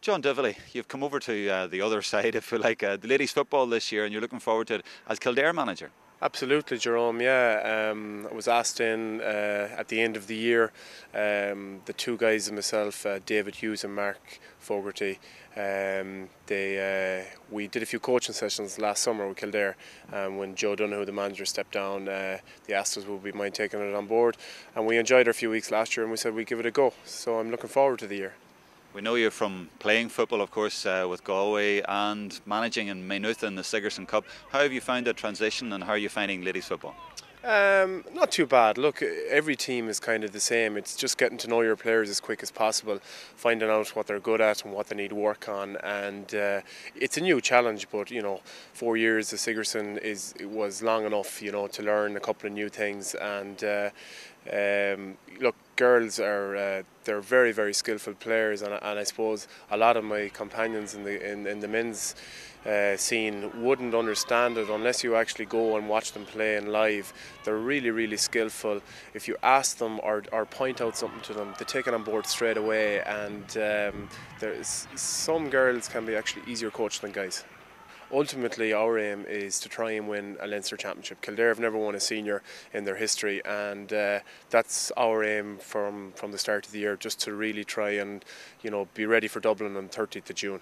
John Divilly, you've come over to uh, the other side, if you like, uh, the ladies' football this year, and you're looking forward to it as Kildare manager. Absolutely, Jerome. Yeah, um, I was asked in uh, at the end of the year. Um, the two guys and myself, uh, David Hughes and Mark Fogarty, um, they uh, we did a few coaching sessions last summer with Kildare. Um, when Joe Donoghue, the manager, stepped down, uh, they asked us would we mind taking it on board, and we enjoyed our few weeks last year, and we said we'd give it a go. So I'm looking forward to the year. We know you from playing football, of course, uh, with Galway and managing in Maynooth in the Sigerson Cup. How have you found the transition and how are you finding ladies football? Um, not too bad. Look, every team is kind of the same. It's just getting to know your players as quick as possible, finding out what they're good at and what they need to work on. And uh, it's a new challenge, but you know, four years of Sigerson is was long enough, you know, to learn a couple of new things. And uh, um, look, girls are uh, they're very very skillful players, and, and I suppose a lot of my companions in the in, in the men's uh, scene wouldn't understand it unless you actually go and watch them play in live. They're really, really skillful. If you ask them or, or point out something to them, they take it on board straight away. And um, there's some girls can be actually easier coached than guys. Ultimately, our aim is to try and win a Leinster Championship. Kildare have never won a senior in their history, and uh, that's our aim from from the start of the year. Just to really try and you know be ready for Dublin on 30th of June.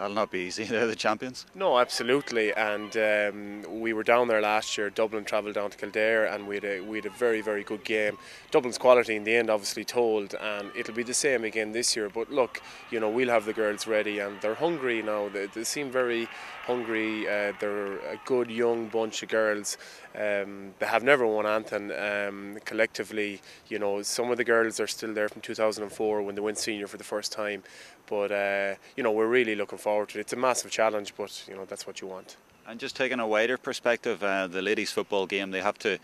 That'll not be easy. They're the champions. No, absolutely. And um, we were down there last year. Dublin travelled down to Kildare, and we had a we had a very very good game. Dublin's quality in the end obviously told, and it'll be the same again this year. But look, you know we'll have the girls ready, and they're hungry now. They, they seem very hungry. Uh, they're a good young bunch of girls. Um, they have never won Anthem um, collectively. You know, some of the girls are still there from 2004 when they went senior for the first time. But uh, you know, we're really looking forward to. It's a massive challenge, but you know that's what you want. And just taking a wider perspective, uh, the ladies' football game, they have to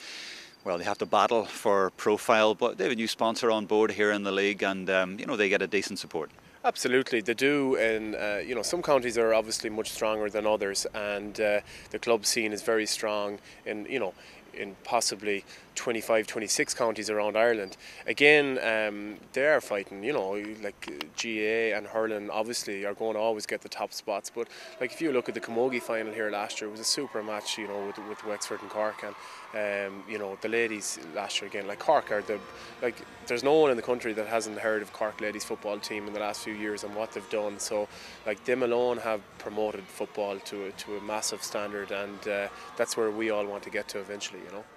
well, they have to battle for profile, but they have a new sponsor on board here in the league, and um, you know they get a decent support. Absolutely, they do, and uh, you know some counties are obviously much stronger than others, and uh, the club scene is very strong. And you know, in possibly 25, 26 counties around Ireland. Again, um, they are fighting, you know, like GAA and hurling obviously are going to always get the top spots. But like if you look at the Camogie final here last year, it was a super match, you know, with, with Wexford and Cork. And, um, you know, the ladies last year again, like Cork are the, like, there's no one in the country that hasn't heard of Cork ladies football team in the last few years and what they've done. So, like, them alone have promoted football to a, to a massive standard, and uh, that's where we all want to get to eventually, you know.